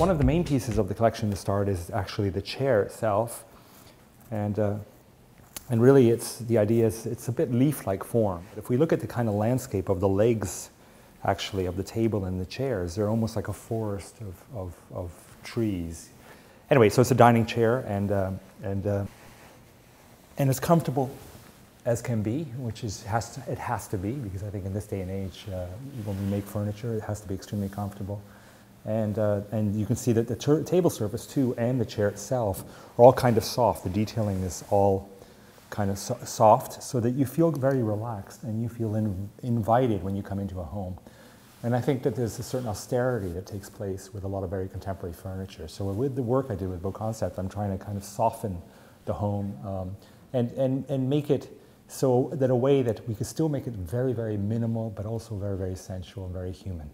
one of the main pieces of the collection to start is actually the chair itself. And, uh, and really, it's, the idea is it's a bit leaf-like form. If we look at the kind of landscape of the legs, actually, of the table and the chairs, they're almost like a forest of, of, of trees. Anyway, so it's a dining chair, and, uh, and, uh, and it's comfortable as can be, which is, has to, it has to be, because I think in this day and age, uh, when we make furniture, it has to be extremely comfortable. And, uh, and you can see that the table surface too and the chair itself are all kind of soft. The detailing is all kind of so soft so that you feel very relaxed and you feel in invited when you come into a home. And I think that there's a certain austerity that takes place with a lot of very contemporary furniture. So with the work I do with BoConcept, I'm trying to kind of soften the home um, and, and, and make it so that a way that we could still make it very, very minimal, but also very, very sensual and very human.